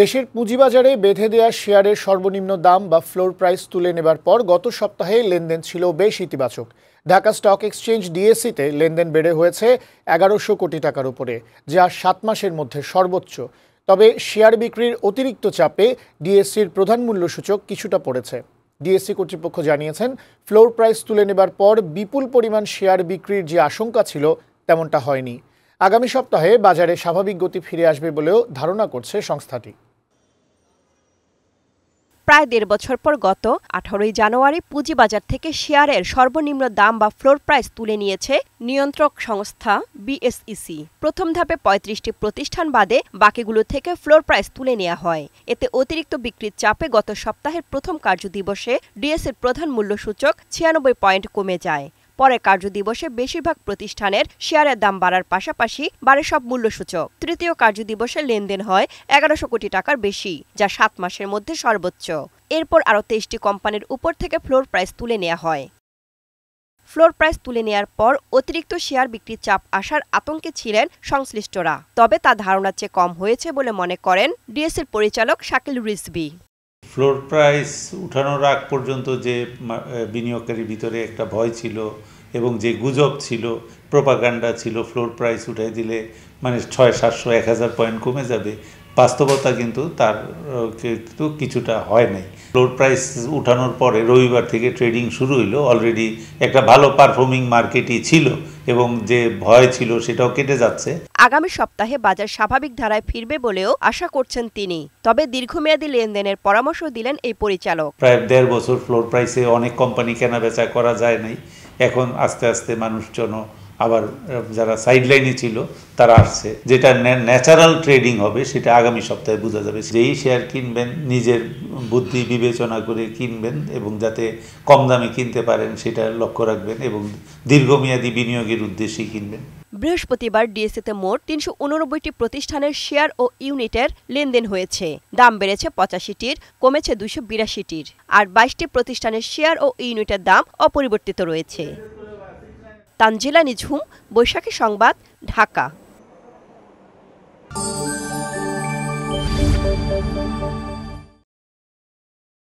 দেশের পুঁজিবাজারে বেঁধে দেওয়া শেয়ারের সর্বনিম্ন দাম বা ফ্লোর প্রাইস তুলে নেবার পর গত সপ্তাহে লেনদেন ছিল বেশ ইতিবাচক। ঢাকা স্টক এক্সচেঞ্জ ডিএসসিতে লেনদেন বেড়ে হয়েছে এগারোশো কোটি টাকার উপরে, যা সাত মাসের মধ্যে সর্বোচ্চ। তবে শেয়ার বিক্রির অতিরিক্ত চাপে ডিএসসির প্রধান মূল্য সূচক কিছুটা পড়েছে। ডিএসসি কর্তৃপক্ষ জানিয়েছেন ফ্লোর প্রাইস তুলে নেবার পর বিপুল পরিমাণ শেয়ার বিক্রির যে আশঙ্কা ছিল, তেমনটা হয়নি। আগামী সপ্তাহে বাজারে স্বাভাবিক গতি ফিরে আসবে বলেও ধারণা করছে সংস্থাটি। প্রায় দেড় বছর পর গত আঠারোই জানুয়ারি পুঁজিবাজার থেকে শেয়ারের সর্বনিম্ন দাম বা ফ্লোর প্রাইস তুলে নিয়েছে নিয়ন্ত্রক সংস্থা বিএসইসি। প্রথম ধাপে পঁয়ত্রিশটি প্রতিষ্ঠান বাদে বাকিগুলো থেকে ফ্লোর প্রাইস তুলে নেওয়া হয়। এতে অতিরিক্ত বিক্রির চাপে গত সপ্তাহের প্রথম কার্যদিবসে ডিএসের প্রধান মূল্যসূচক ছিয়ানব্বই পয়েন্ট কমে যায়। পরে কার্যদিবসে বেশিরভাগ প্রতিষ্ঠানের শেয়ারের দাম বাড়ার পাশাপাশি বাড়ে সব মূল্যসূচক। তৃতীয় কার্যদিবসে লেনদেন হয় এগারোশো কোটি টাকার বেশি, যা সাত মাসের মধ্যে সর্বোচ্চ। এরপর আরও তেইশটি কোম্পানির উপর থেকে ফ্লোর প্রাইস তুলে নেওয়া হয়। ফ্লোর প্রাইস তুলে নেয়ার পর অতিরিক্ত শেয়ার বিক্রির চাপ আসার আতঙ্কে ছিলেন সংশ্লিষ্টরা। তবে তা ধারণার চেয়ে কম হয়েছে বলে মনে করেন ডিএসির পরিচালক শাকিল রিজবি ফ্লোর প্রাইস উঠানোর আগ পর্যন্ত যে বিনিয়োগকারীর ভিতরে একটা ভয় ছিল এবং যে গুজব ছিল প্রোপাগান্ডা ছিল ফ্লোর প্রাইস উঠাই দিলে মানে ছয়, সাতশো, এক হাজার পয়েন্ট কমে যাবে বাস্তবতা কিন্তু তার কিন্তু কিছুটা হয় নাই। ফ্লোর প্রাইস উঠানোর পরে রবিবার থেকে ট্রেডিং শুরু হইল। অলরেডি একটা ভালো পারফর্মিং মার্কেটই ছিল এবং যে ভয় ছিল সেটাও কেটে যাচ্ছে। আগামী সপ্তাহে বাজার স্বাভাবিক ধারায় ফিরবে বলেও আশা করছেন তিনি। তবে দীর্ঘমেয়াদী লেনদেনের পরামর্শ দিলেন এই পরিচালক। প্রায় দেড় বছর ফ্লোর প্রাইসে অনেক কোম্পানি কেনা বেচা করা যায় নাই। এখন আস্তে আস্তে মানুষজন আবার যারা সাইডলাইনে ছিল, তারা আসছে। যেটা ন্যাচারাল ট্রেডিং হবে, সেটা আগামী সপ্তাহে বোঝা যাবে। যেই শেয়ার কিনবেন, নিজের বুদ্ধি বিবেচনা করে কিনবেন এবং যাতে কম দামে কিনতে পারেন, সেটা লক্ষ্য রাখবেন এবং দীর্ঘমেয়াদী বিনিয়োগের উদ্দেশ্যে কিনবেন। বৃহস্পতিবার ডিএসসিতে মোট তিনশো উননব্বইটি প্রতিষ্ঠানের শেয়ার ও ইউনিটের লেনদেন হয়েছে। দাম বেড়েছে পঁচাশিটির, কমেছে দুশো বিরাশিটির। আর বাইশটি প্রতিষ্ঠানের শেয়ার ও ইউনিটের দাম অপরিবর্তিত রয়েছে। তানজিলা নিঝুম বৈশাখী সংবাদ ঢাকা।